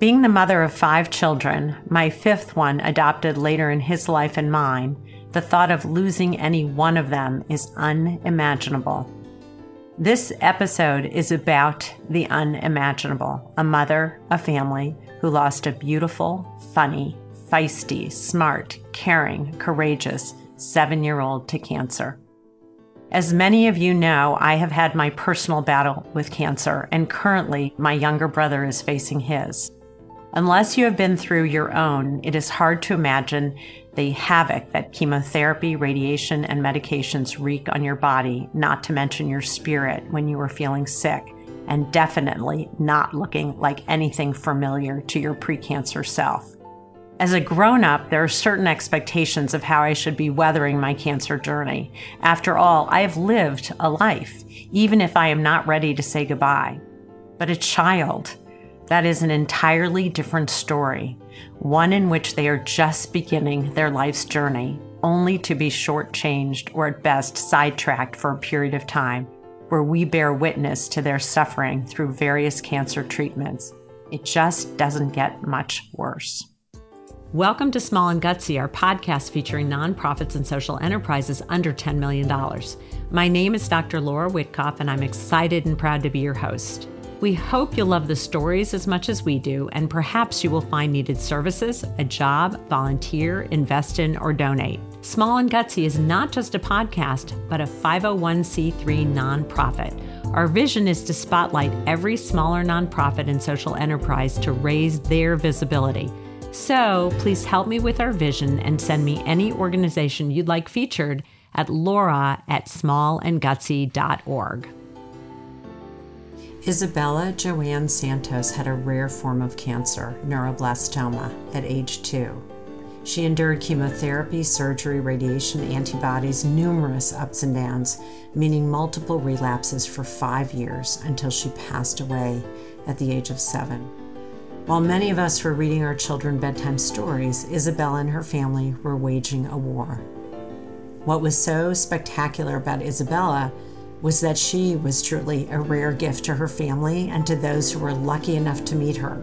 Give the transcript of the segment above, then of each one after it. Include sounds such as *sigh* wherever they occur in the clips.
Being the mother of five children, my fifth one adopted later in his life and mine, the thought of losing any one of them is unimaginable. This episode is about the unimaginable a mother, a family who lost a beautiful, funny, feisty, smart, caring, courageous seven year old to cancer. As many of you know, I have had my personal battle with cancer, and currently my younger brother is facing his. Unless you have been through your own, it is hard to imagine the havoc that chemotherapy, radiation, and medications wreak on your body, not to mention your spirit when you are feeling sick, and definitely not looking like anything familiar to your precancer self. As a grown up, there are certain expectations of how I should be weathering my cancer journey. After all, I have lived a life, even if I am not ready to say goodbye. But a child, that is an entirely different story, one in which they are just beginning their life's journey, only to be shortchanged or at best sidetracked for a period of time, where we bear witness to their suffering through various cancer treatments. It just doesn't get much worse. Welcome to Small and Gutsy, our podcast featuring nonprofits and social enterprises under $10 million. My name is Dr. Laura Witkoff, and I'm excited and proud to be your host. We hope you'll love the stories as much as we do, and perhaps you will find needed services, a job, volunteer, invest in, or donate. Small and Gutsy is not just a podcast, but a 501c3 nonprofit. Our vision is to spotlight every smaller nonprofit and social enterprise to raise their visibility. So please help me with our vision and send me any organization you'd like featured at laura at smallandgutsy.org. Isabella Joanne Santos had a rare form of cancer, neuroblastoma, at age two. She endured chemotherapy, surgery, radiation, antibodies, numerous ups and downs, meaning multiple relapses for five years until she passed away at the age of seven. While many of us were reading our children bedtime stories, Isabella and her family were waging a war. What was so spectacular about Isabella was that she was truly a rare gift to her family and to those who were lucky enough to meet her.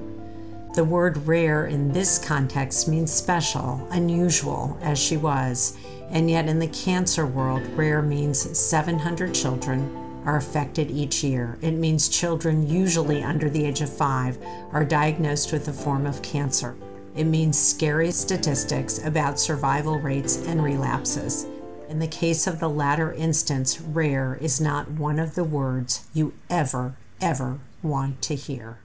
The word rare in this context means special, unusual, as she was, and yet in the cancer world, rare means 700 children, are affected each year. It means children, usually under the age of five, are diagnosed with a form of cancer. It means scary statistics about survival rates and relapses. In the case of the latter instance, rare is not one of the words you ever, ever want to hear.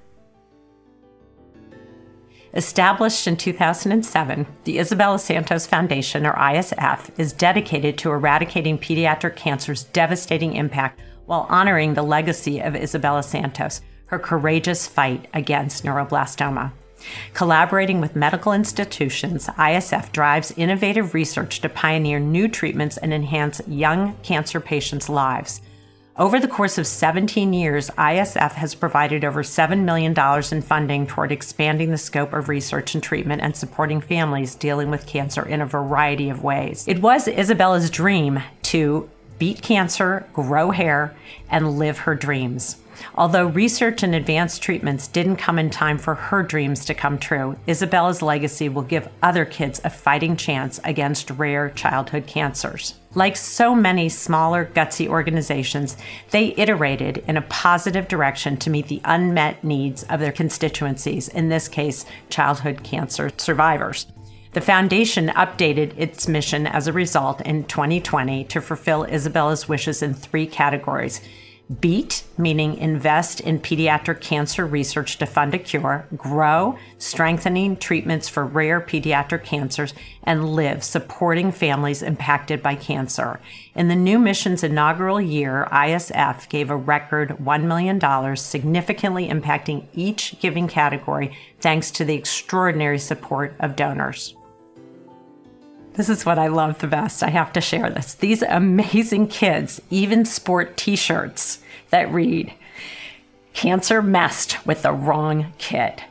Established in 2007, the Isabella Santos Foundation, or ISF, is dedicated to eradicating pediatric cancer's devastating impact while honoring the legacy of Isabella Santos, her courageous fight against neuroblastoma. Collaborating with medical institutions, ISF drives innovative research to pioneer new treatments and enhance young cancer patients' lives. Over the course of 17 years, ISF has provided over $7 million in funding toward expanding the scope of research and treatment and supporting families dealing with cancer in a variety of ways. It was Isabella's dream to beat cancer, grow hair, and live her dreams. Although research and advanced treatments didn't come in time for her dreams to come true, Isabella's legacy will give other kids a fighting chance against rare childhood cancers. Like so many smaller, gutsy organizations, they iterated in a positive direction to meet the unmet needs of their constituencies, in this case, childhood cancer survivors. The foundation updated its mission as a result in 2020 to fulfill Isabella's wishes in three categories. Beat, meaning invest in pediatric cancer research to fund a cure, grow, strengthening treatments for rare pediatric cancers, and live, supporting families impacted by cancer. In the new mission's inaugural year, ISF gave a record $1 million, significantly impacting each giving category thanks to the extraordinary support of donors. This is what I love the best. I have to share this. These amazing kids even sport t shirts that read, Cancer messed with the wrong kid.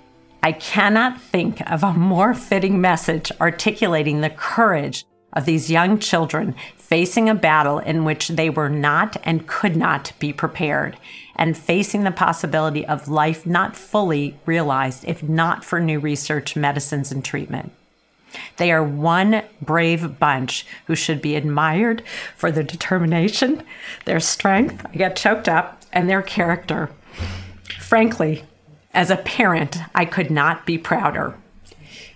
I cannot think of a more fitting message articulating the courage of these young children facing a battle in which they were not and could not be prepared, and facing the possibility of life not fully realized if not for new research, medicines, and treatment. They are one brave bunch who should be admired for their determination, their strength, I get choked up, and their character. Frankly, as a parent, I could not be prouder.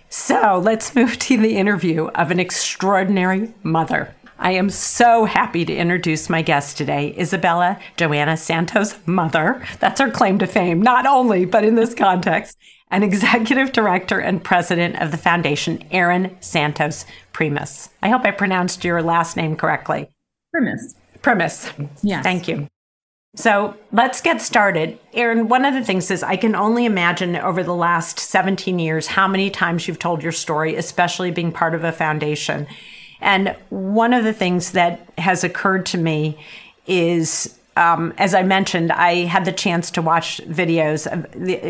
So let's move to the interview of an extraordinary mother. I am so happy to introduce my guest today, Isabella Joanna Santos' mother. That's her claim to fame, not only, but in this context, an executive director and president of the foundation, Erin Santos Primus. I hope I pronounced your last name correctly. Primus. Primus. Yes. Thank you. So let's get started. Erin, one of the things is I can only imagine over the last 17 years how many times you've told your story, especially being part of a foundation. And one of the things that has occurred to me is um, as I mentioned, I had the chance to watch videos,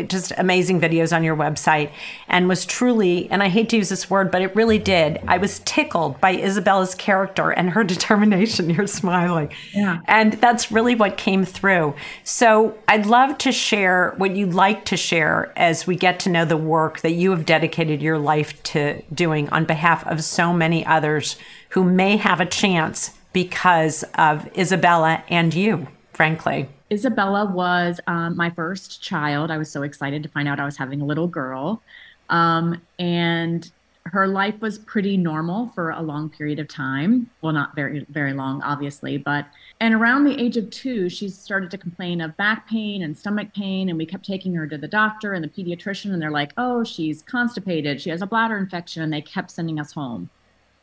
just amazing videos on your website, and was truly, and I hate to use this word, but it really did. I was tickled by Isabella's character and her *laughs* determination. You're smiling. Yeah. And that's really what came through. So I'd love to share what you'd like to share as we get to know the work that you have dedicated your life to doing on behalf of so many others who may have a chance because of Isabella and you frankly. Isabella was um, my first child. I was so excited to find out I was having a little girl. Um, and her life was pretty normal for a long period of time. Well, not very, very long, obviously, but and around the age of two, she started to complain of back pain and stomach pain. And we kept taking her to the doctor and the pediatrician, and they're like, oh, she's constipated. She has a bladder infection. And they kept sending us home.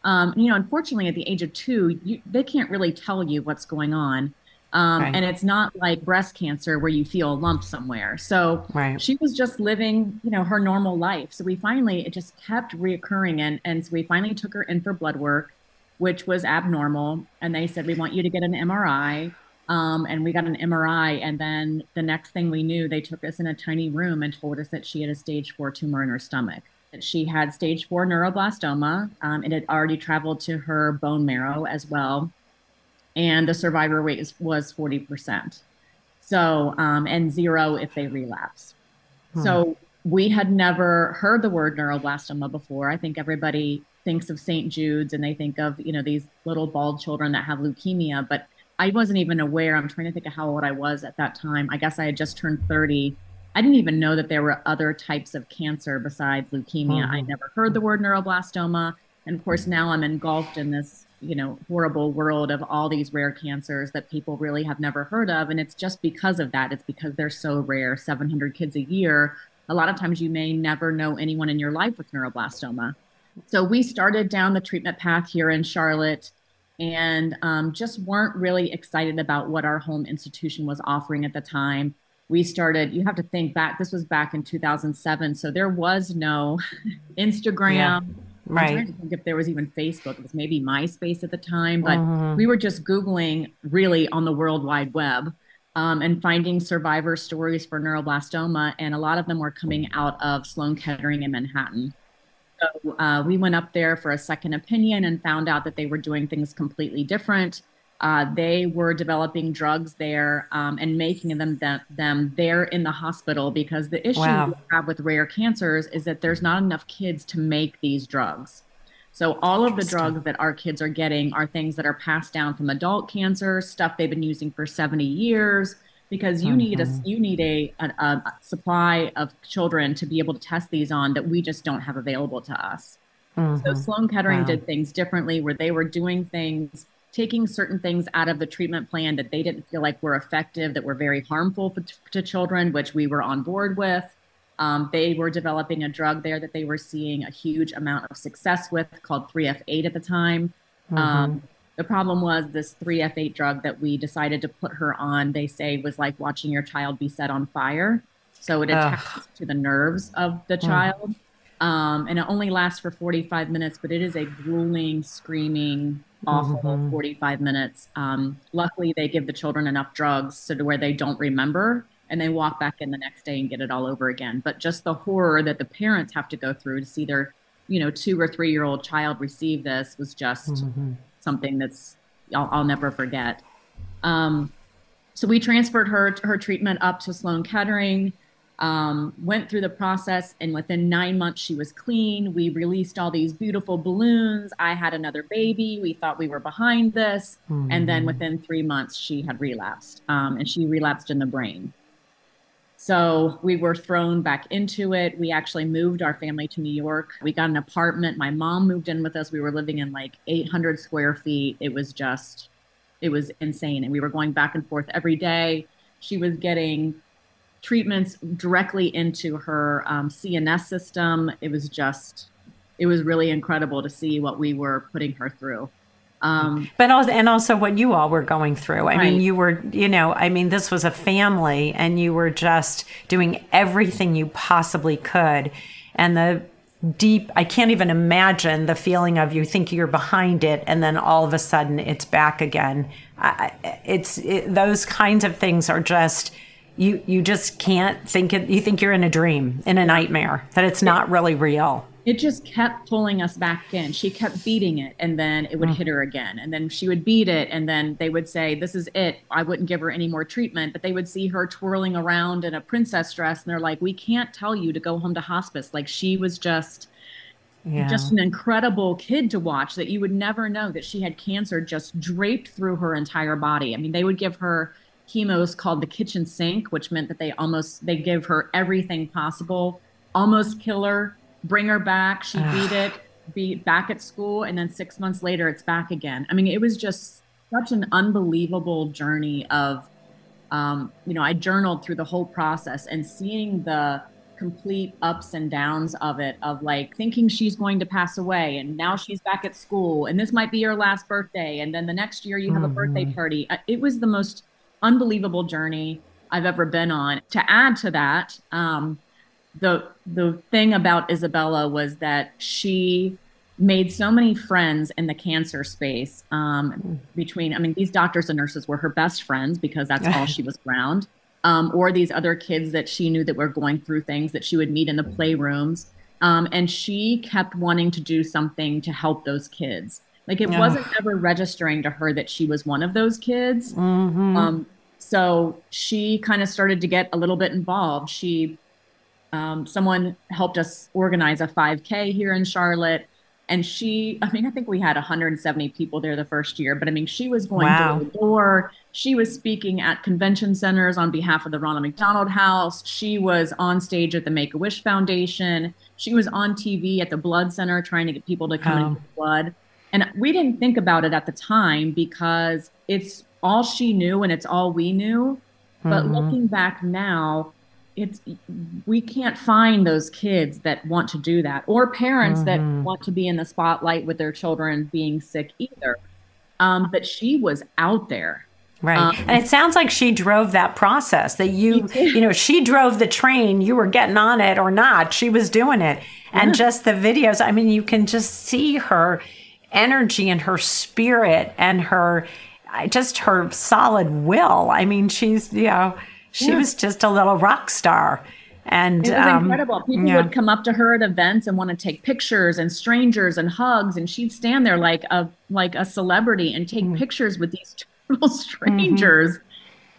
Um, you know, unfortunately, at the age of two, you, they can't really tell you what's going on. Um, right. And it's not like breast cancer where you feel a lump somewhere. So right. she was just living, you know, her normal life. So we finally, it just kept reoccurring. And, and so we finally took her in for blood work, which was abnormal. And they said, we want you to get an MRI. Um, and we got an MRI. And then the next thing we knew, they took us in a tiny room and told us that she had a stage four tumor in her stomach. That she had stage four neuroblastoma. Um, it had already traveled to her bone marrow as well and the survivor rate was 40%. So, um, and zero if they relapse. Hmm. So, we had never heard the word neuroblastoma before. I think everybody thinks of St. Jude's and they think of, you know, these little bald children that have leukemia, but I wasn't even aware. I'm trying to think of how old I was at that time. I guess I had just turned 30. I didn't even know that there were other types of cancer besides leukemia. Mm-hmm. I never heard the word neuroblastoma. And of course, now I'm engulfed in this you know horrible world of all these rare cancers that people really have never heard of. And it's just because of that. It's because they're so rare 700 kids a year. A lot of times you may never know anyone in your life with neuroblastoma. So we started down the treatment path here in charlotte and um, just weren't really excited about what our home institution was offering at the time. We started you have to think back this was back in 2007 so there was no *laughs* instagram yeah Right. I'm trying to think if there was even Facebook. It was maybe MySpace at the time, but mm-hmm. we were just Googling really on the World Wide Web um, and finding survivor stories for neuroblastoma. And a lot of them were coming out of Sloan Kettering in Manhattan. So uh, we went up there for a second opinion and found out that they were doing things completely different. Uh, they were developing drugs there um, and making them, them them there in the hospital because the issue wow. we have with rare cancers is that there's not enough kids to make these drugs. So all of the drugs that our kids are getting are things that are passed down from adult cancer, stuff they've been using for 70 years, because you mm-hmm. need a mm-hmm. you need a, a, a, supply of children to be able to test these on that we just don't have available to us. Mm-hmm. So Sloan Kettering wow. did things differently, where they were doing things taking certain things out of the treatment plan that they didn't feel like were effective, that were very harmful for, to children, which we were on board with. Um, they were developing a drug there that they were seeing a huge amount of success with called 3F8 at the time. Mm-hmm. Um, the problem was this 3F8 drug that we decided to put her on, they say was like watching your child be set on fire. So it attacks Ugh. to the nerves of the mm. Um, and it only lasts for 45 minutes, but it is a grueling, screaming, awful mm-hmm. 45 minutes. Um, luckily, they give the children enough drugs so to where they don't remember and they walk back in the next day and get it all over again. But just the horror that the parents have to go through to see their you know two or three year old child receive this was just mm-hmm. something that's I'll, I'll never forget. Um, so we transferred her her treatment up to Sloan Kettering. Um, went through the process, and within nine months, she was clean. We released all these beautiful balloons. I had another baby. We thought we were behind this, mm-hmm. and then within three months, she had relapsed, um, and she relapsed in the brain. So we were thrown back into it. We actually moved our family to New York. We got an apartment. My mom moved in with us. We were living in like 800 square feet. It was just, it was insane. And we were going back and forth every day. She was getting treatments directly into her um, CNS system. It was just, it was really incredible to see what we were putting her through. Um, but also, and also what you all were going through. I right. mean, you were, you know, I mean, this was a family and you were just doing everything you possibly could. And the deep, I can't even imagine the feeling of you think you're behind it and then all of a sudden it's back again. I, it's it, those kinds of things are just, you, you just can't think it, you think you're in a dream, in a nightmare, that it's not really real it just kept pulling us back in. She kept beating it, and then it would mm. hit her again. And then she would beat it, and then they would say, This is it. I wouldn't give her any more treatment. But they would see her twirling around in a princess dress, and they're like, We can't tell you to go home to hospice. Like she was just. Yeah. Just an incredible kid to watch that you would never know that she had cancer just draped through her entire body. I mean, they would give her chemos called the kitchen sink, which meant that they almost they give her everything possible, almost kill her, bring her back. She beat it, be back at school, and then six months later, it's back again. I mean, it was just such an unbelievable journey of, um, you know, I journaled through the whole process and seeing the complete ups and downs of it, of like thinking she's going to pass away, and now she's back at school, and this might be your last birthday, and then the next year you have mm-hmm. a birthday mm-hmm. party. Uh, it was the most unbelievable journey I've ever been on. To add to that, um, the the thing about Isabella was that she made so many friends in the cancer space um, between i mean these doctors and nurses were her best friends because that's all she was around *laughs* um, or these other kids that she knew that were going through things that she would meet in the playrooms um, and she kept wanting to do something to help those kids like it wasn't ever registering to her that she was one of those kids mm-hmm. So she kind of started to get a little bit involved she um, someone helped us organize a 5K here in Charlotte. And she, I mean, I think we had 170 people there the first year, but I mean, she was going wow. door to door. She was speaking at convention centers on behalf of the Ronald McDonald House. She was on stage at the Make a Wish Foundation. She was on TV at the Blood Center trying to get people to come oh. and get blood. And we didn't think about it at the time because it's all she knew and it's all we knew. But mm-hmm. looking back now, it's we can't find those kids that want to do that or parents mm-hmm. that want to be in the spotlight with their children being sick either um, but she was out there right um, and it sounds like she drove that process that you you know she drove the train you were getting on it or not she was doing it and yeah. just the videos i mean you can just see her energy and her spirit and her just her solid will i mean she's you know she yeah. was just a little rock star. And it was um, incredible. People yeah. would come up to her at events and want to take pictures and strangers and hugs, and she'd stand there like a like a celebrity and take mm-hmm. pictures with these total *laughs* strangers. Mm-hmm.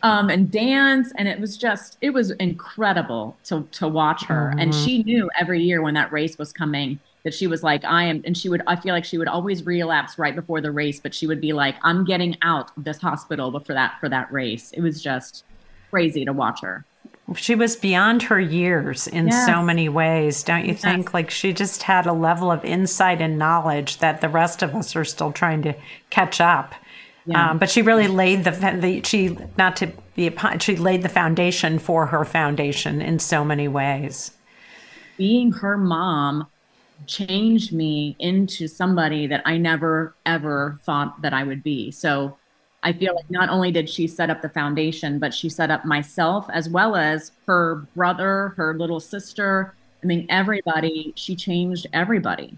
Um, and dance and it was just it was incredible to to watch her mm-hmm. and she knew every year when that race was coming that she was like i am and she would i feel like she would always relapse right before the race but she would be like i'm getting out of this hospital but for that for that race it was just crazy to watch her. She was beyond her years in so many ways, don't you yes. think? Like she just had a level of insight and knowledge that the rest of us are still trying to catch up. Yeah. Um, but she really laid the, the she not to be she laid the foundation for her foundation in so many ways. Being her mom changed me into somebody that I never ever thought that I would be. So I feel like not only did she set up the foundation, but she set up myself as well as her brother, her little sister. I mean, everybody, she changed everybody.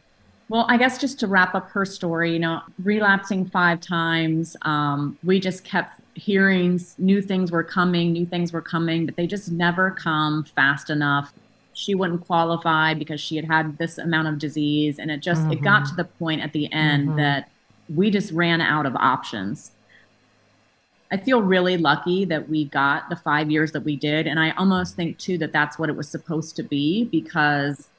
Well, I guess just to wrap up her story, you know, relapsing five times, um, we just kept hearing new things were coming, new things were coming, but they just never come fast enough. She wouldn't qualify because she had had this amount of disease. And it just, mm-hmm. it got to the point at the end mm-hmm. that we just ran out of options. I feel really lucky that we got the five years that we did. And I almost think, too, that that's what it was supposed to be because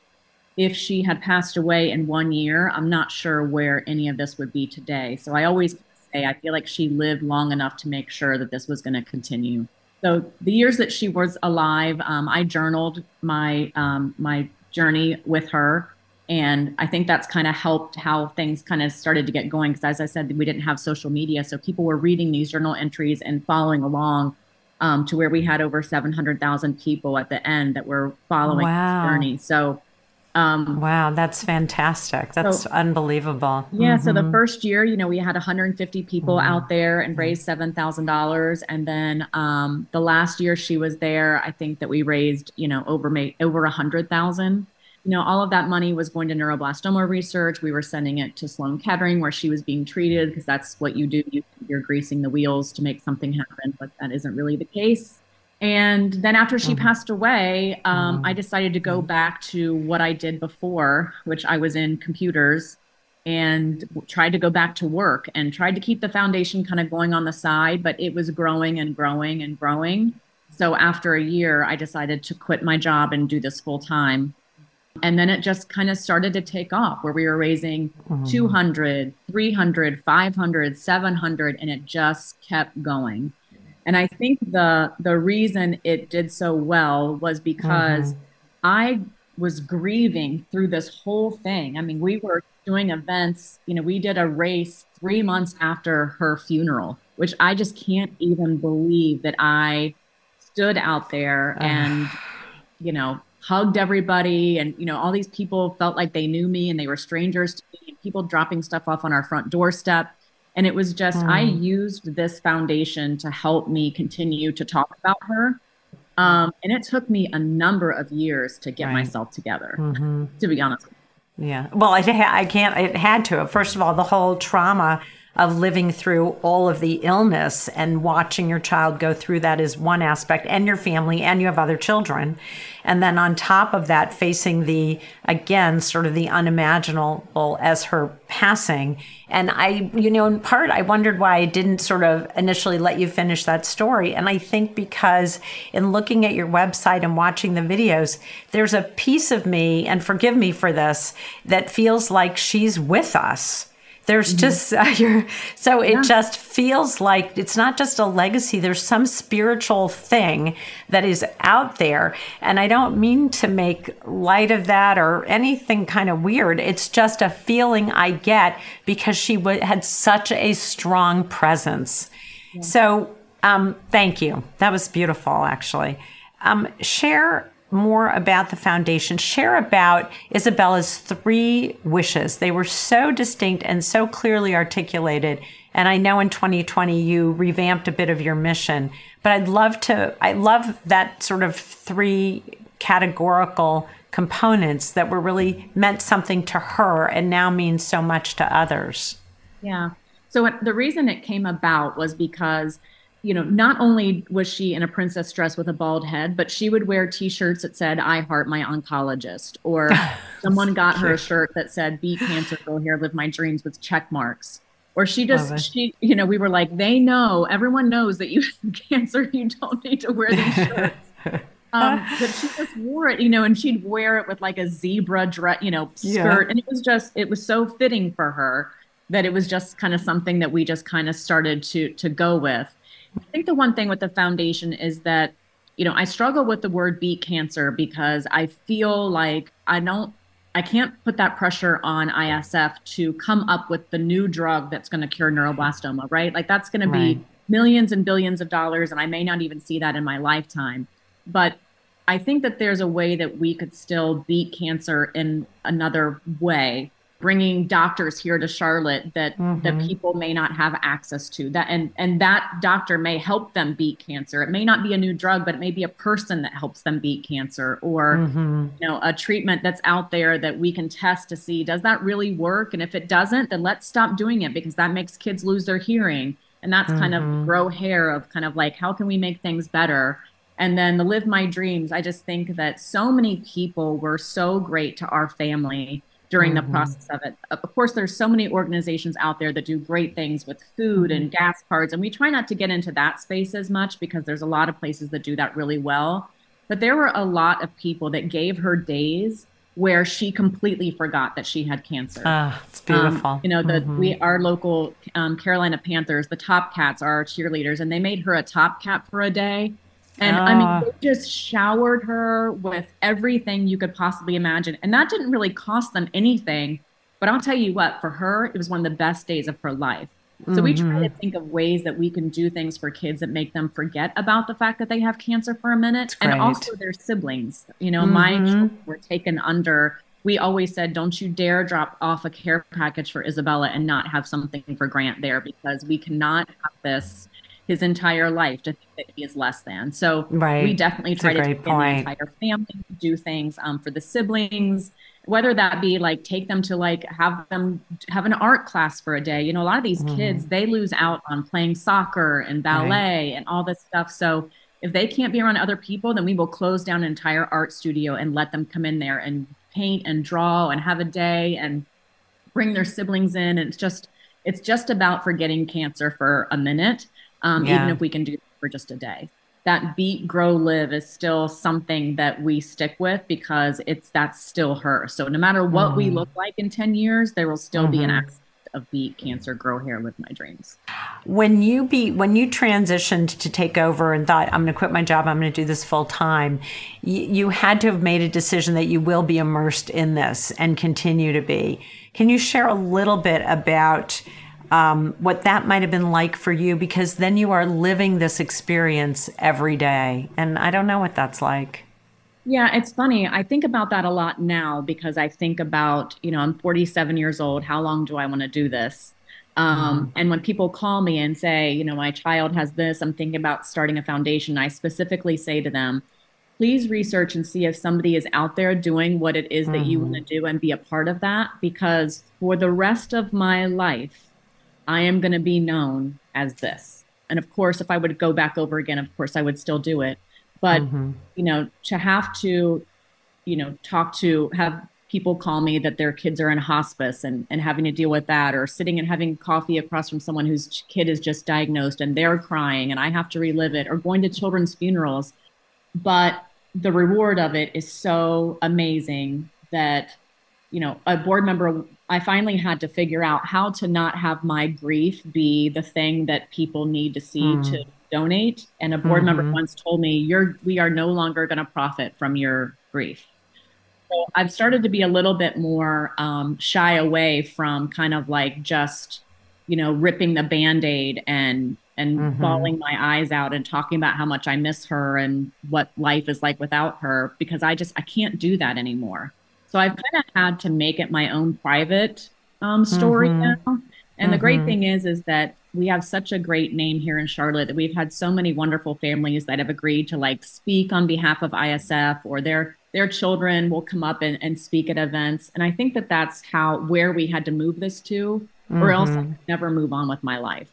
if she had passed away in one year, I'm not sure where any of this would be today. So I always say I feel like she lived long enough to make sure that this was going to continue. So the years that she was alive, um, I journaled my um, my journey with her, and I think that's kind of helped how things kind of started to get going. Because as I said, we didn't have social media, so people were reading these journal entries and following along um, to where we had over seven hundred thousand people at the end that were following wow. the journey. So um, wow, that's fantastic. That's so, unbelievable. Yeah. Mm-hmm. So the mm-hmm. first year, you know, we had 150 people mm-hmm. out there and raised $7,000. And then um, the last year she was there, I think that we raised, you know, over, over 100,000. You know, all of that money was going to neuroblastoma research. We were sending it to Sloan Kettering where she was being treated because that's what you do. You, you're greasing the wheels to make something happen, but that isn't really the case. And then after she mm-hmm. passed away, um, mm-hmm. I decided to go mm-hmm. back to what I did before, which I was in computers and tried to go back to work and tried to keep the foundation kind of going on the side, but it was growing and growing and growing. So after a year, I decided to quit my job and do this full time. And then it just kind of started to take off where we were raising mm-hmm. 200, 300, 500, 700, and it just kept going. And I think the the reason it did so well was because mm-hmm. I was grieving through this whole thing. I mean, we were doing events, you know, we did a race 3 months after her funeral, which I just can't even believe that I stood out there *sighs* and you know, hugged everybody and you know, all these people felt like they knew me and they were strangers to me, people dropping stuff off on our front doorstep and it was just, mm. I used this foundation to help me continue to talk about her. Um, and it took me a number of years to get right. myself together, mm-hmm. to be honest. Yeah. Well, I, I can't, it had to. First of all, the whole trauma of living through all of the illness and watching your child go through that is one aspect, and your family, and you have other children. And then on top of that, facing the, again, sort of the unimaginable as her passing. And I, you know, in part, I wondered why I didn't sort of initially let you finish that story. And I think because in looking at your website and watching the videos, there's a piece of me, and forgive me for this, that feels like she's with us there's mm-hmm. just *laughs* uh, so it yeah. just feels like it's not just a legacy. There's some spiritual thing that is out there, and I don't mean to make light of that or anything kind of weird. It's just a feeling I get because she w- had such a strong presence. Yeah. So, um, thank you. That was beautiful, actually. Um, share more about the foundation, share about Isabella's three wishes. They were so distinct and so clearly articulated. And I know in 2020 you revamped a bit of your mission, but I'd love to, I love that sort of three categorical components that were really meant something to her and now means so much to others. Yeah. So the reason it came about was because you know, not only was she in a princess dress with a bald head, but she would wear T-shirts that said "I heart my oncologist," or *laughs* someone got her a shirt that said "Be cancer, go here, live my dreams" with check marks. Or she just, she, you know, we were like, they know, everyone knows that you have *laughs* cancer. You don't need to wear these shirts. *laughs* um, but she just wore it, you know, and she'd wear it with like a zebra dress, you know, skirt, yeah. and it was just, it was so fitting for her that it was just kind of something that we just kind of started to to go with. I think the one thing with the foundation is that, you know, I struggle with the word beat cancer because I feel like I don't, I can't put that pressure on ISF to come up with the new drug that's going to cure neuroblastoma, right? Like that's going right. to be millions and billions of dollars, and I may not even see that in my lifetime. But I think that there's a way that we could still beat cancer in another way bringing doctors here to Charlotte that mm-hmm. that people may not have access to that and and that doctor may help them beat cancer it may not be a new drug but it may be a person that helps them beat cancer or mm-hmm. you know a treatment that's out there that we can test to see does that really work and if it doesn't then let's stop doing it because that makes kids lose their hearing and that's mm-hmm. kind of mm-hmm. grow hair of kind of like how can we make things better And then the Live My Dreams, I just think that so many people were so great to our family during mm-hmm. the process of it. Of course, there's so many organizations out there that do great things with food mm-hmm. and gas cards, and we try not to get into that space as much because there's a lot of places that do that really well. But there were a lot of people that gave her days where she completely forgot that she had cancer. Ah, it's beautiful. Um, you know, the mm-hmm. we our local um, Carolina Panthers, the Top Cats are our cheerleaders, and they made her a Top Cat for a day. And I mean, ah. they just showered her with everything you could possibly imagine. And that didn't really cost them anything. But I'll tell you what, for her, it was one of the best days of her life. So mm-hmm. we try to mm-hmm. think of ways that we can do things for kids that make them forget about the fact that they have cancer for a minute, and also their siblings. You know, mm-hmm. my children were taken under. We always said, "Don't you dare drop off a care package for Isabella and not have something for Grant there, because we cannot have this his entire life to think that he is less than." So right. we definitely try to take the entire family, do things um, for the siblings whether that be like take them to like have them have an art class for a day you know a lot of these mm-hmm. kids they lose out on playing soccer and ballet right. and all this stuff so if they can't be around other people then we will close down an entire art studio and let them come in there and paint and draw and have a day and bring their siblings in and it's just it's just about forgetting cancer for a minute um, yeah. even if we can do it for just a day that beat grow live is still something that we stick with because it's that's still her so no matter what mm. we look like in 10 years there will still mm-hmm. be an mm-hmm. aspect of beat cancer grow hair live my dreams when you be when you transitioned to take over and thought i'm going to quit my job i'm going to do this full time you, you had to have made a decision that you will be immersed in this and continue to be can you share a little bit about um, what that might have been like for you because then you are living this experience every day. And I don't know what that's like. Yeah, it's funny. I think about that a lot now because I think about, you know, I'm 47 years old. How long do I want to do this? Um, mm. And when people call me and say, you know, my child has this, I'm thinking about starting a foundation, I specifically say to them, please research and see if somebody is out there doing what it is that mm. you want to do and be a part of that. Because for the rest of my life, I am going to be known as this. And of course, if I would go back over again, of course, I would still do it. But, mm-hmm. you know, to have to, you know, talk to, have people call me that their kids are in hospice and, and having to deal with that, or sitting and having coffee across from someone whose kid is just diagnosed and they're crying and I have to relive it, or going to children's funerals. But the reward of it is so amazing that, you know, a board member I finally had to figure out how to not have my grief be the thing that people need to see mm. to donate. And a board mm-hmm. member once told me, "You're we are no longer going to profit from your grief." So I've started to be a little bit more um, shy away from kind of like just, you know, ripping the band-aid and and mm-hmm. bawling my eyes out and talking about how much I miss her and what life is like without her because I just I can't do that anymore. So I've kind of had to make it my own private um, story mm-hmm. now. And mm-hmm. the great mm-hmm. thing is, is that we have such a great name here in Charlotte that we've had so many wonderful families that have agreed to like speak on behalf of ISF or their their children will come up and, and speak at events. And I think that that's how where we had to move this to, mm-hmm. or else mm-hmm. I'd never move on with my life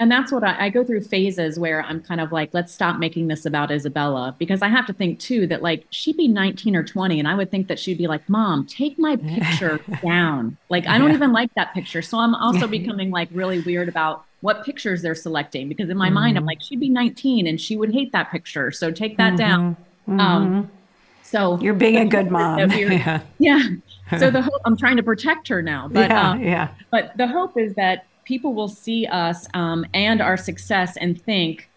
and that's what I, I, go through phases where I'm kind of like, let's stop making this about Isabella because I have to think too that like she'd be 19 or 20 and I would think that she'd be like, Mom, take my picture *laughs* down. Like I don't yeah. even like that picture. So I'm also becoming like really weird about what pictures they're selecting because in my mm-hmm. mind I'm mm-hmm. like, she'd be 19 and she would hate that picture. So take that mm-hmm. down. Mm-hmm. Um, so you're being a good *laughs* mom. *laughs* yeah. yeah. So the hope I'm trying to protect her now, but yeah, um, yeah. But the hope is that people will see us um, and our success and think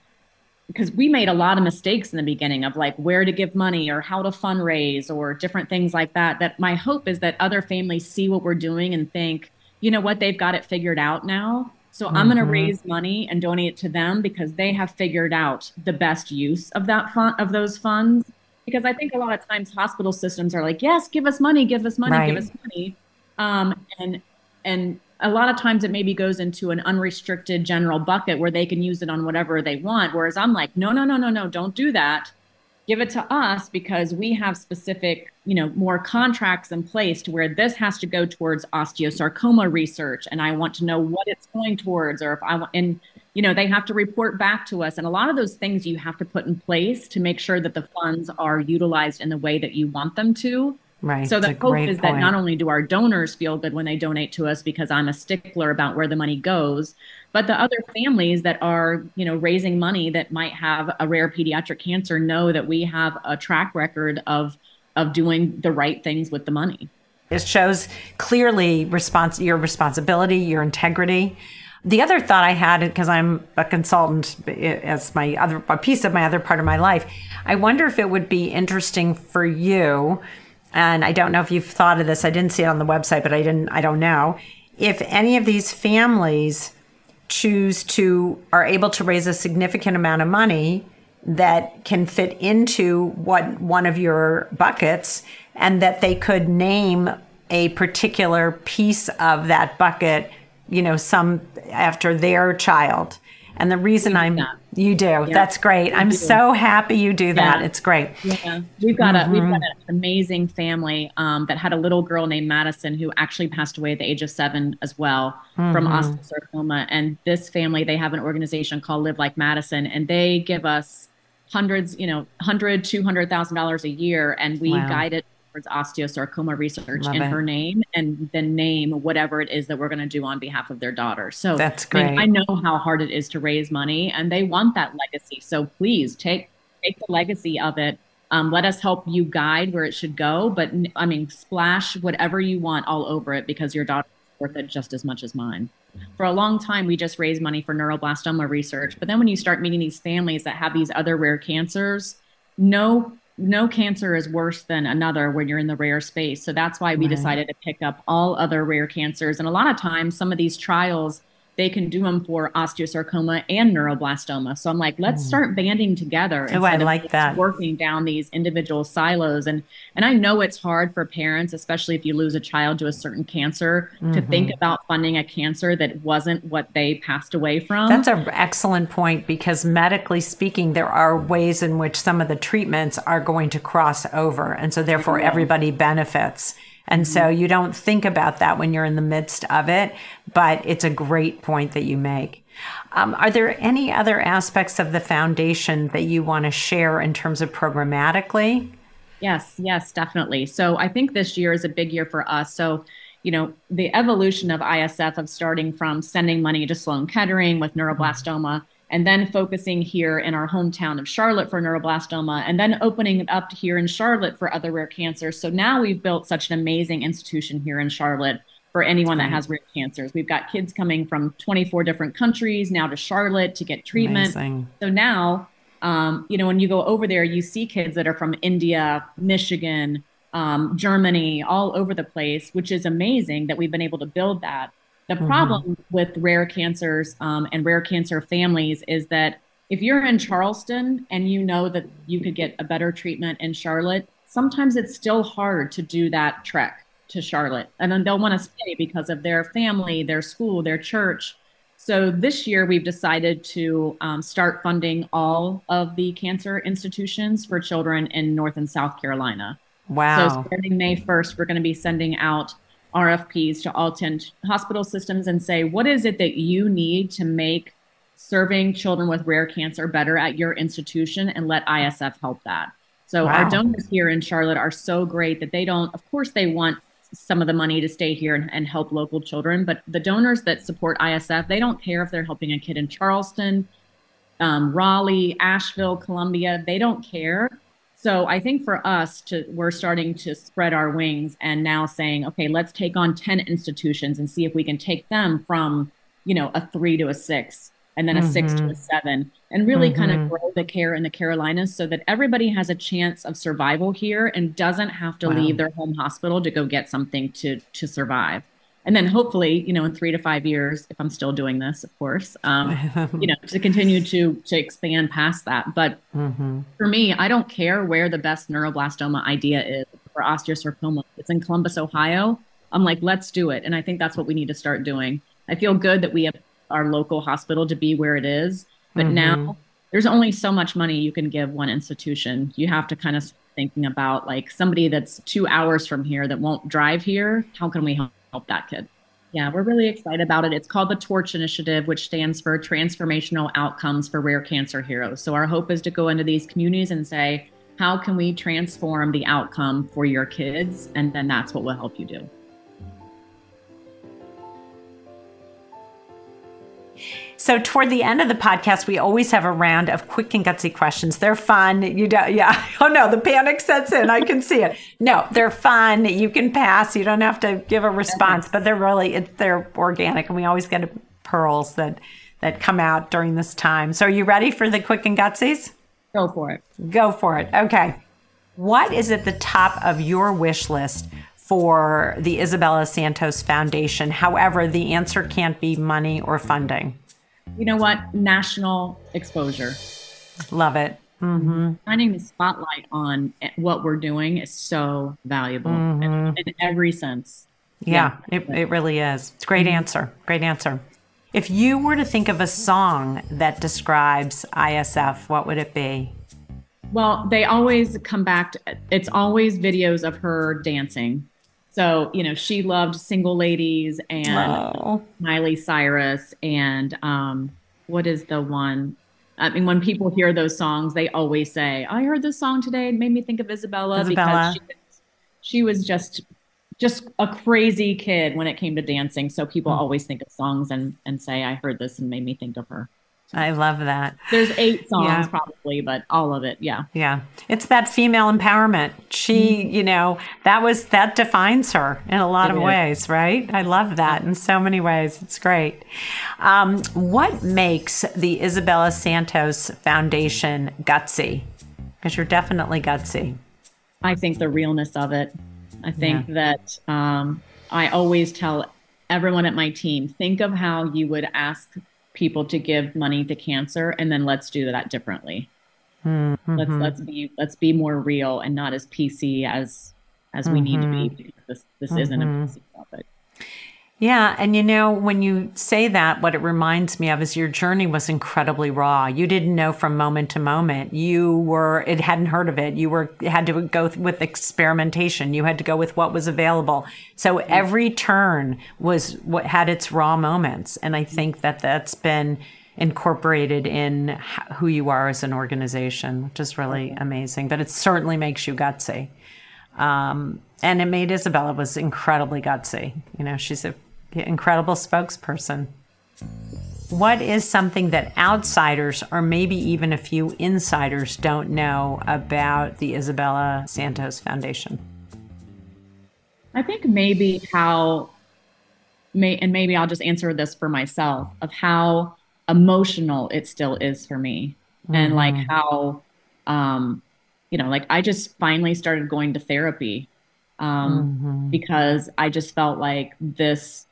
because we made a lot of mistakes in the beginning of like where to give money or how to fundraise or different things like that that my hope is that other families see what we're doing and think you know what they've got it figured out now so mm-hmm. i'm going to raise money and donate it to them because they have figured out the best use of that fund of those funds because i think a lot of times hospital systems are like yes give us money give us money right. give us money um, and and a lot of times it maybe goes into an unrestricted general bucket where they can use it on whatever they want. Whereas I'm like, no, no, no, no, no, don't do that. Give it to us because we have specific, you know, more contracts in place to where this has to go towards osteosarcoma research, and I want to know what it's going towards, or if I want. And you know, they have to report back to us. And a lot of those things you have to put in place to make sure that the funds are utilized in the way that you want them to. Right. So the hope is point. that not only do our donors feel good when they donate to us because I'm a stickler about where the money goes, but the other families that are, you know, raising money that might have a rare pediatric cancer know that we have a track record of of doing the right things with the money. It shows clearly response your responsibility, your integrity. The other thought I had, because I'm a consultant eh, as my other a piece of my other part of my life, I wonder if it would be interesting for you and I don't know if you've thought of this. I didn't see it on the website, but I didn't. I don't know if any of these families choose to are able to raise a significant amount of money that can fit into what one of your buckets, and that they could name a particular piece of that bucket. You know, some after their child. And the reason I'm you do. Yeah. That's great. I'm so happy you do that. Yeah. It's great. Yeah. We've got mm-hmm. a we've got an amazing family um, that had a little girl named Madison who actually passed away at the age of seven as well mm-hmm. from osteosarcoma. And this family, they have an organization called Live Like Madison, and they give us hundreds, you know, hundred, two hundred thousand dollars a year, and we wow. guide it towards osteosarcoma research Love in it. her name and then name whatever it is that we're going to do on behalf of their daughter. So that's great. I, mean, I know how hard it is to raise money and they want that legacy. So please take take the legacy of it. Um, let us help you guide where it should go. But I mean, splash whatever you want all over it because your daughter is worth it just as much as mine. For a long time, we just raised money for neuroblastoma research. But then when you start meeting these families that have these other rare cancers, no no cancer is worse than another when you're in the rare space. So that's why we right. decided to pick up all other rare cancers. And a lot of times, some of these trials they can do them for osteosarcoma and neuroblastoma. So I'm like, let's mm. start banding together. Oh, I like that. Working down these individual silos, and and I know it's hard for parents, especially if you lose a child to a certain cancer, mm-hmm. to think about funding a cancer that wasn't what they passed away from. That's an excellent point because medically speaking, there are ways in which some of the treatments are going to cross over, and so therefore everybody benefits. And so you don't think about that when you're in the midst of it, but it's a great point that you make. Um, are there any other aspects of the foundation that you want to share in terms of programmatically? Yes, yes, definitely. So I think this year is a big year for us. So, you know, the evolution of ISF of starting from sending money to Sloan Kettering with neuroblastoma and then focusing here in our hometown of Charlotte for neuroblastoma, and then opening it up here in Charlotte for other rare cancers. So now we've built such an amazing institution here in Charlotte for anyone that has rare cancers. We've got kids coming from 24 different countries now to Charlotte to get treatment. Amazing. So now, um, you know, when you go over there, you see kids that are from India, Michigan, um, Germany, all over the place, which is amazing that we've been able to build that. The mm-hmm. problem with rare cancers um, and rare cancer families is that if you're in Charleston and you know that you could get a better treatment in Charlotte, sometimes it's still hard to do that trek to Charlotte. And then they'll want to stay because of their family, their school, their church. So this year we've decided to um, start funding all of the cancer institutions for children in North and South Carolina. Wow. So starting May 1st, we're going to be sending out RFPs to all 10 hospital systems and say, what is it that you need to make serving children with rare cancer better at your institution and let ISF help that. So wow. our donors here in Charlotte are so great that they don't, of course, they want some of the money to stay here and, and help local children, but the donors that support ISF, they don't care if they're helping a kid in Charleston, um, Raleigh, Asheville, Columbia, they don't care so I think for us to we're starting to spread our wings and now saying, okay, let's take on 10 institutions and see if we can take them from, you know, a 3 to a 6 and then a mm-hmm. 6 to a mm-hmm. 7 and really mm-hmm. kind of grow the care in the Carolinas so that everybody has a chance of survival here and doesn't have to wow. leave their home hospital to go get something to to survive and then hopefully you know in three to five years if i'm still doing this of course um, *laughs* you know to continue to to expand past that. But mm-hmm. for me i don't care where the best neuroblastoma idea is for osteosarcoma. It's in columbus ohio i'm like let's do it. And i think that's what we need to start doing. I feel good that we have our local hospital to be where it is. But mm-hmm. now there's only so much money you can give one institution. You have to kind of thinking about like somebody that's two hours from here that won't drive here how can we help help that kid. Yeah, we're really excited about it. It's called the Torch Initiative, which stands for Transformational Outcomes for Rare Cancer Heroes. So our hope is to go into these communities and say, how can we transform the outcome for your kids? And then that's what we'll help you do. So toward the end of the podcast, we always have a round of quick and gutsy questions. They're fun. You don't, yeah. *laughs* Oh no, the panic sets in. I can see it. No, they're fun. You can pass. You don't have to give a response, but they're really they're organic, and we always get pearls that that come out during this time. So are you ready for the quick and gutsies? Go for it. Go for it. Okay. What is at the top of your wish list for the Isabella Santos Foundation? However, the answer can't be money or funding you know what? National exposure. Love it. Mm-hmm. Shining the spotlight on what we're doing is so valuable mm-hmm. in, in, every sense. Yeah, yeah, It, it really is. It's a great mm-hmm. answer. Great answer. If you were to think of a song that describes ISF, what would it be? Well, they always come back to it's always videos of her dancing. So, you know, she loved Single Ladies and oh. Miley Cyrus and um, what is the one? I mean, when people hear those songs, they always say, I heard this song today. It made me think of Isabella, Isabella. because she, she, was just just a crazy kid when it came to dancing. So people mm. always think of songs and, and say, I heard this and made me think of her. I love that. There's eight songs yeah. probably, but all of it, yeah. Yeah. It's that female empowerment. She, mm-hmm. you know, that was that defines her in a lot it of is. ways, right? I love that in so many ways. It's great. Um, what makes the Isabella Santos Foundation gutsy? Because you're definitely gutsy. I think the realness of it. I think yeah. that um, I always tell everyone at my team think of how you would ask people to give money to cancer and then let's do that differently mm-hmm. let's let's be let's be more real and not as pc as as we mm-hmm. need to be mm-hmm. because this this mm-hmm. isn't a mm-hmm. pc topic yeah. And you know, when you say that, what it reminds me of is your journey was incredibly raw. You didn't know from moment to moment. You were, it hadn't heard of it. You were, had to go with experimentation. You had to go with what was available. So mm-hmm. every turn was what had its raw moments. And I mm-hmm. think that that's been incorporated in who you are as an organization, which is really mm-hmm. amazing. But it certainly makes you gutsy. Um, and it made Isabella was incredibly gutsy. You know, she's a incredible spokesperson. What is something that outsiders or maybe even a few insiders don't know about the Isabella Santos Foundation? I think maybe how, may, and maybe I'll just answer this for myself of how emotional it still is for me, mm-hmm. and like mm-hmm. how, um, you know, like I just finally started going to therapy um, mm-hmm. because I just felt like this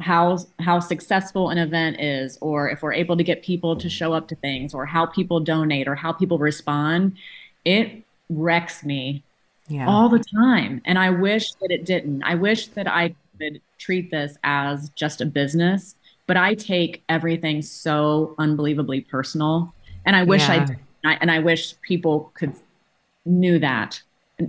how how successful an event is or if we're able to get people to show up to things or how people donate or how people respond it wrecks me yeah. all the time. And i wish that it didn't. I wish that i could treat this as just a business but i take everything so unbelievably personal. And i wish yeah. I, I and i wish people could knew that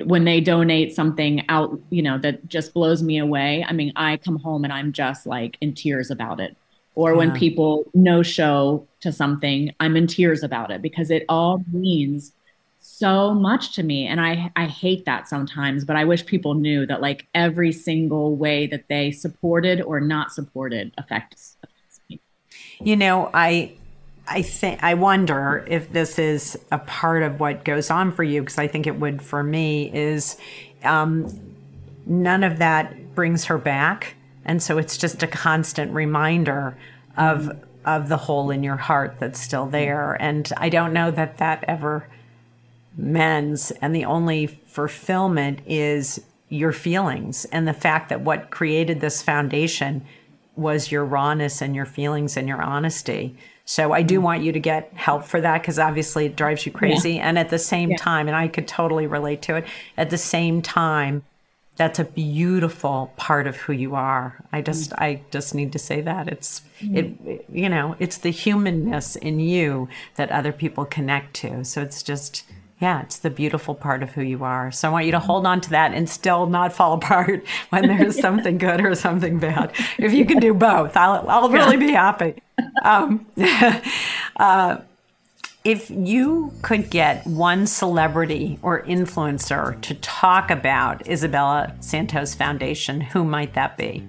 when they donate something out, you know, that just blows me away. I mean, I come home and I'm just like in tears about it. Or yeah. when people no show to something, I'm in tears about it because it all means so much to me. And I, I hate that sometimes, but I wish people knew that like every single way that they supported or not supported affects, affects me. You know, I I think I wonder if this is a part of what goes on for you because I think it would for me is um, none of that brings her back, and so it's just a constant reminder of of the hole in your heart that's still there. And I don't know that that ever mends, and the only fulfillment is your feelings and the fact that what created this foundation was your rawness and your feelings and your honesty. So I do mm. want you to get help for that because obviously it drives you crazy. Yeah. And at the same yeah. time, and I could totally relate to it, at the same time, that's a beautiful part of who you are. I just mm. I just need to say that. It's mm. it you know, it's the humanness in you that other people connect to. So it's just Yeah, it's the beautiful part of who you are. So I want you to hold on to that and still not fall *laughs* apart when there's *laughs* something good or something bad. If you can do both, I'll, I'll really be happy. *laughs* Um, uh, if you could get one celebrity or influencer to talk about Isabella Santos Foundation, who might that be?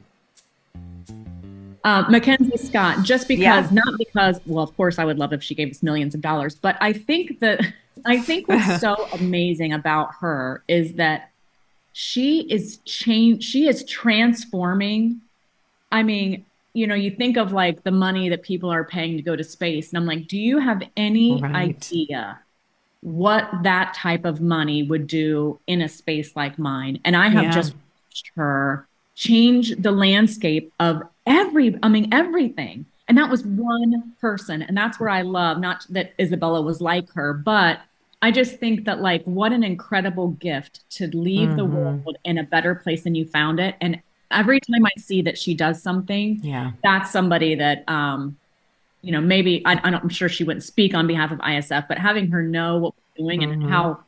Uh, Mackenzie Scott, just because, yeah. not because, well, of course, I would love if she gave us millions of dollars, but I think that, I think what's *laughs* so amazing about her is that she is change, she is transforming. I mean, you know, you think of like the money that people are paying to go to space, and I'm like, do you have any right. idea what that type of money would do in a space like mine? And I have yeah. just watched her change the landscape of every, I mean, everything. And that was one person. And that's where I love, not that Isabella was like her, but I just think that, like, what an incredible gift to leave mm-hmm. the world in a better place than you found it. And every time I see that she does something, yeah, that's somebody that, um, you know, maybe I, am sure she wouldn't speak on behalf of ISF, but having her know what we're doing mm-hmm. and how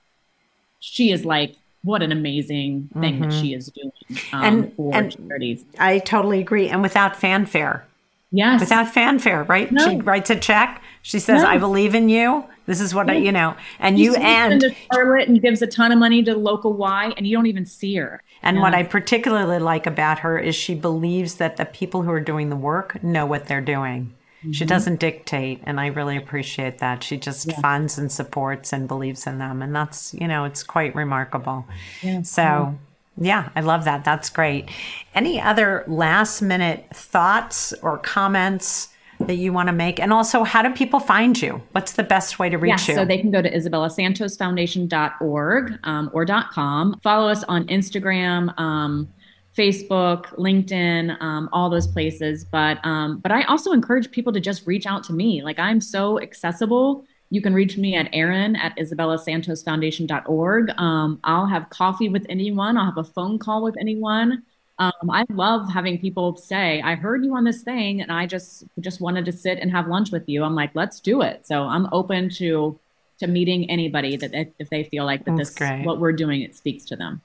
she is like what an amazing thing mm-hmm. that she is doing um, and, for and charities. I totally agree. And without fanfare. Yes. Without fanfare, right? No. She writes a check. She says, no. I believe in you. This is what I, you know, and you and to Charlotte and gives a ton of money to local Y and you don't even see her. And what I particularly like about her is she believes that the people who are doing the work know what they're doing. Mm-hmm. She doesn't dictate, and I really appreciate that. She just yeah. funds and supports and believes in them, and that's you know it's quite remarkable. Yeah. So. Yeah, I love that. That's great. Any other last minute thoughts or comments that you want to make? And also, how do people find you? What's the best way to reach yes, you? So they can go to isabellasantosfoundation.org um, or dot .com. Follow us on Instagram. Um, Facebook, LinkedIn, um, all those places. But um, but I also encourage people to just reach out to me. Like I'm so accessible. You can reach me at Erin at IsabellaSantosFoundation.org. Um, I'll have coffee with anyone. I'll have a phone call with anyone. Um, I love having people say, "I heard you on this thing, and I just just wanted to sit and have lunch with you." I'm like, "Let's do it." So I'm open to to meeting anybody that if they feel like that That's this great. what we're doing it speaks to them.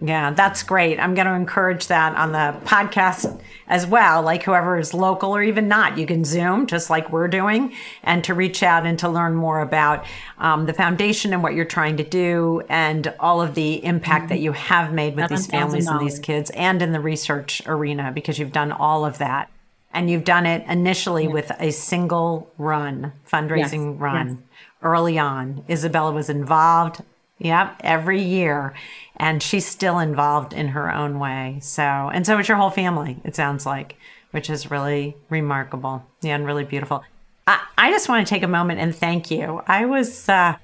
Yeah, that's great. I'm going to encourage that on the podcast as well. Like whoever is local or even not, you can Zoom just like we're doing and to reach out and to learn more about um, the foundation and what you're trying to do and all of the impact mm-hmm. that you have made with these families and these kids and in the research arena because you've done all of that. And you've done it initially yes. with a single run, fundraising yes. run. Yes. Early on, Isabella was involved, Yep, every year. And she's still involved in her own way. So, and so is your whole family, it sounds like, which is really remarkable. Yeah, and really beautiful. I, I just want to take a moment and thank you. I was, uh,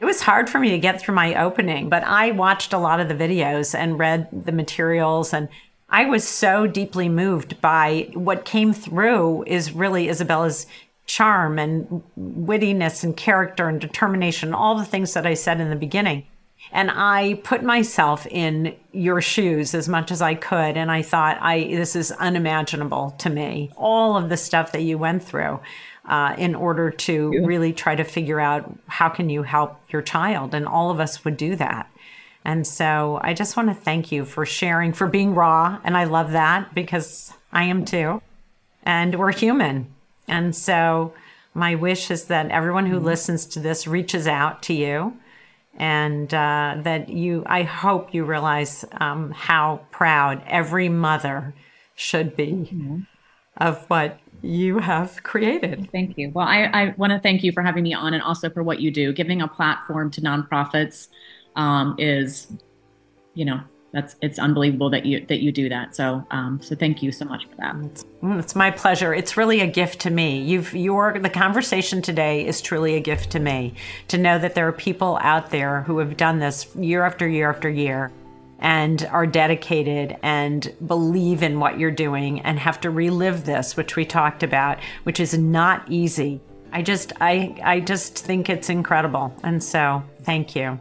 it was hard for me to get through my opening, but I watched a lot of the videos and read the materials and I was so deeply moved by what came through is really Isabella's charm and wittiness and character and determination, all the things that I said in the beginning. And I put myself in your shoes as much as I could. And I thought, I, this is unimaginable to me. All of the stuff that you went through uh, in order to yeah. really try to figure out how can you help your child. And all of us would do that. And so I just want to thank you for sharing, for being raw. And I love that because I am too. And we're human. And so my wish is that everyone who mm-hmm. listens to this reaches out to you and uh, that you, I hope you realize um, how proud every mother should be mm-hmm. of what you have created. Thank you. Well, I, I want to thank you for having me on and also for what you do. Giving a platform to nonprofits um, is, you know, that's it's unbelievable that you that you do that. So um, so thank you so much for that. It's, mm, it's my pleasure. It's really a gift to me. You've your the conversation today is truly a gift to me to know that there are people out there who have done this year after year after year and are dedicated and believe in what you're doing and have to relive this which we talked about which is not easy i just i i just think it's incredible and so thank you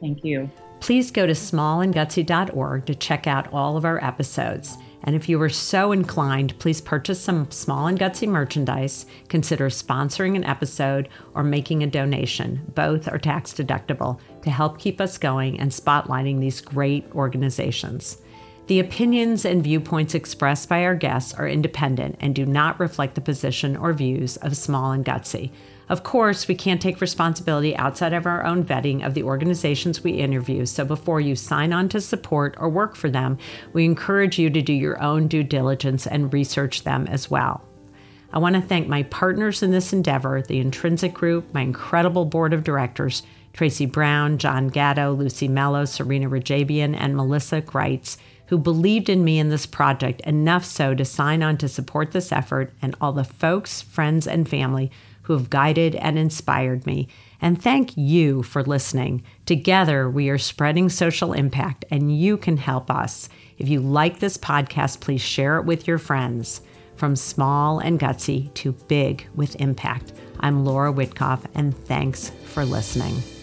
thank you Please go to smallandgutsy.org to check out all of our episodes. And if you are so inclined, please purchase some small and gutsy merchandise, consider sponsoring an episode, or making a donation. Both are tax deductible to help keep us going and spotlighting these great organizations. The opinions and viewpoints expressed by our guests are independent and do not reflect the position or views of Small and Gutsy. Of course, we can't take responsibility outside of our own vetting of the organizations we interview, so before you sign on to support or work for them, we encourage you to do your own due diligence and research them as well. I want to thank my partners in this endeavor, the Intrinsic Group, my incredible board of directors, Tracy Brown, John Gatto, Lucy Mello, Serena Rajabian, and Melissa Greitz, who believed in me in this project enough so to sign on to support this effort, and all the folks, friends, and family who have guided and inspired me. And thank you for listening. Together, we are spreading social impact, and you can help us. If you like this podcast, please share it with your friends. From small and gutsy to big with impact, I'm Laura Witkoff, and thanks for listening.